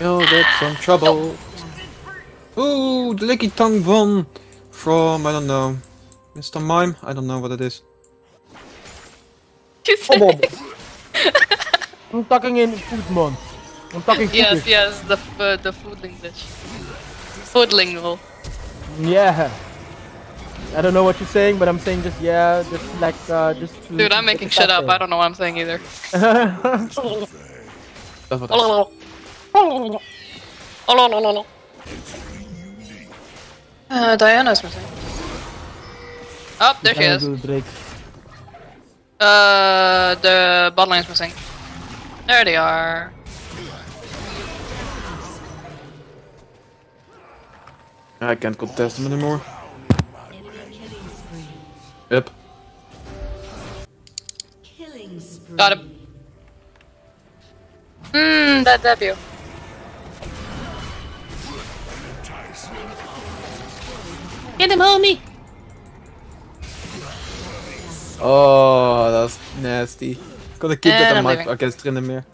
You'll get some trouble. Ooh, the Licky Tongue won from, I don't know, Mr. Mime? I don't know what it is. Come on. I'm talking in food, man. I'm talking food. Yes, yes, the uh, the food English. Food lingual. Yeah. I don't know what you're saying, but I'm saying just yeah, just like uh, just. Dude, I'm making shit up. I don't know what I'm saying either. That's what I Uh, Diana's missing. Oh, there she is. Do Drake. Uh, the bot lane's missing. There they are. I can't contest them anymore. Yep. Got him. Mmm, that debut. Get him, homie! Oh, that's nasty. Gotta keep And that my leaving. against Tryndamere.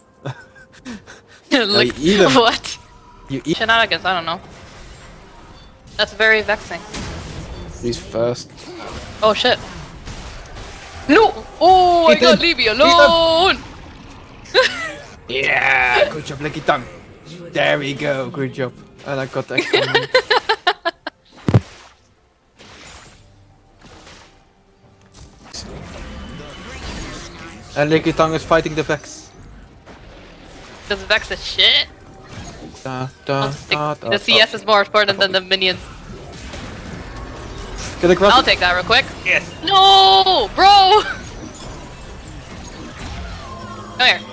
Look, eat 'em. what? You eat Shenanigans, I don't know. That's very vexing. He's first. Oh shit. No! Oh, I Eat got him. leave me Eat him. alone! Yeah, good job, Licky Tongue. There we go, good job. And I got the extra one. And Licky Tongue is fighting the Vex. Does Vex is shit? Da, da, da, da, The CS is more important than the minions. Get across. I'll take that real quick. Yes. No, bro. Come here.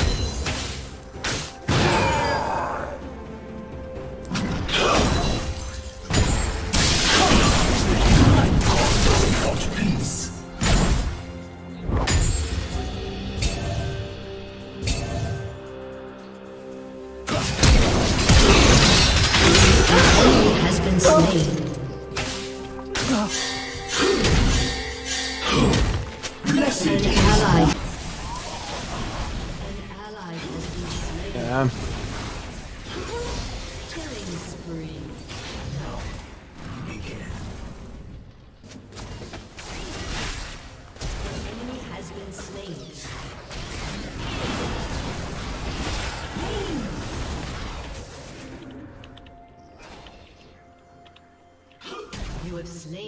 been slain. An ally. An ally has been slain. Yeah.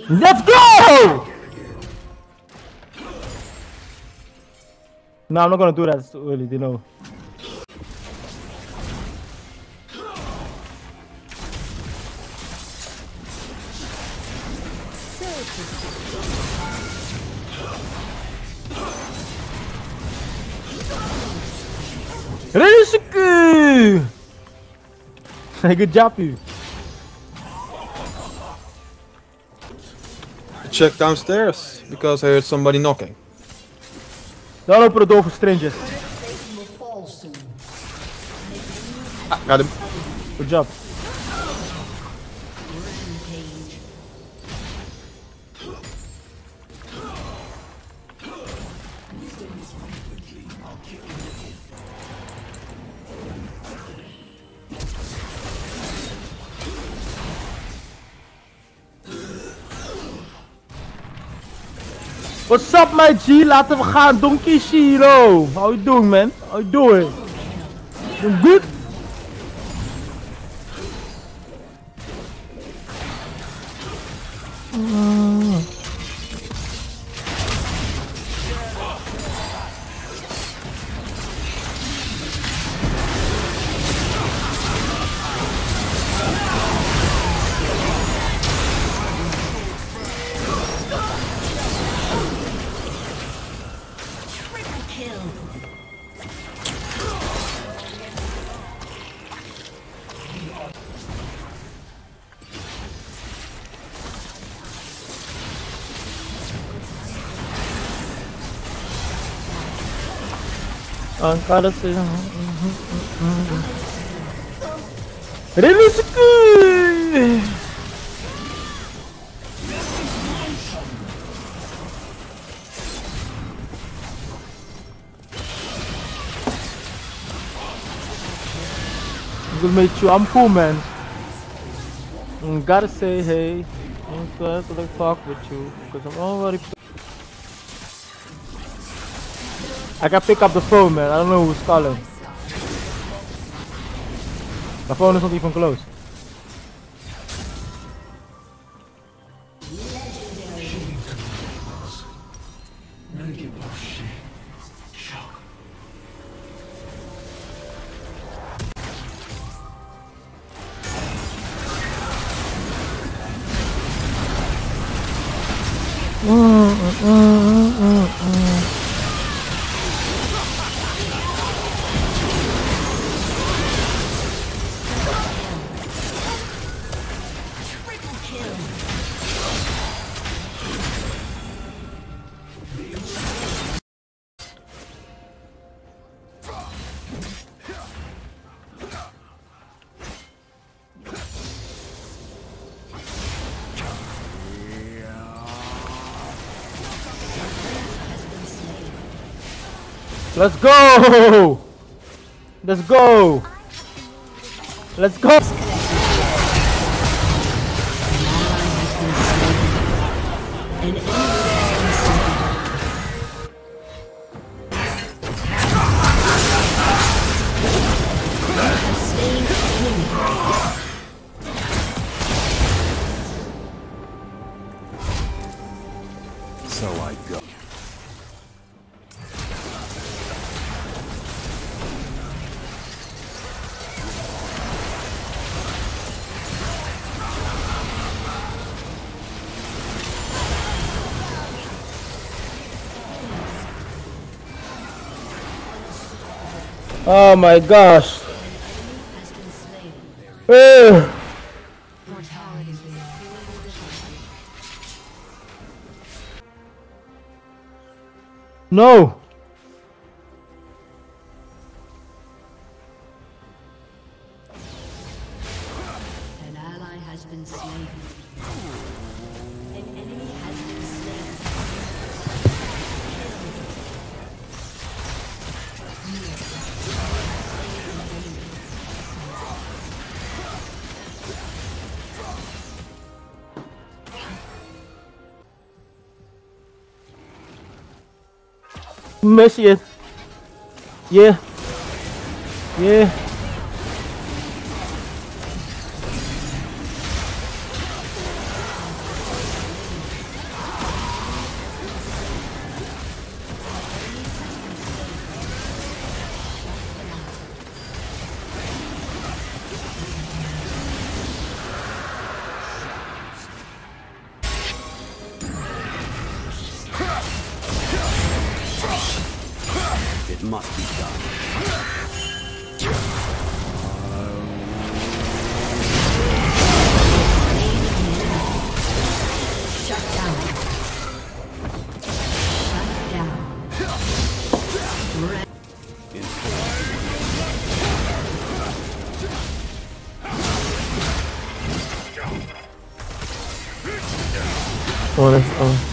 Let's go! No, I'm not gonna do that so early, you know. Good job, you. Check downstairs because I heard somebody knocking. Don't open the door for strangers. Ah, got him. Good job. What's up, my G? Laten we gaan. Donkey Shiro. How you doing, man? How you doing? Doing good? I gotta say. Realistic! I'm gonna make you. I'm cool, man. Gotta say hey. I'm glad to talk with you because I'm already. I can pick up the phone, man. I don't know who's calling. My phone is not even close. Mm, mm, mm, Let's go! Let's go! Let's go! So I go. Oh my gosh! Ugh. No! An ally has been slain. Miss it. Yeah. Yeah. Oh, that's, oh.